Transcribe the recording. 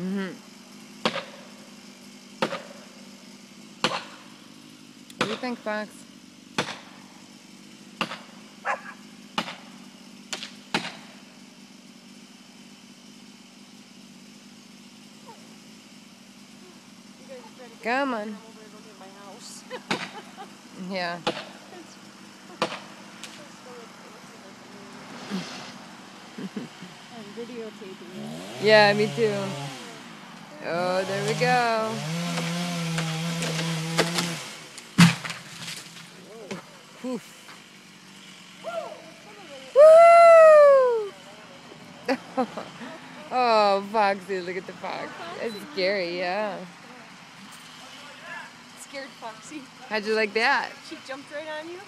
Mm-hmm. What do you think, Fox? Come on. yeah. I'm videotaping it. Yeah, me too. Oh, there we go. Woo! oh, Foxy, look at the fox. It's scary, yeah. Scared Foxy. How'd you like that? She jumped right on you.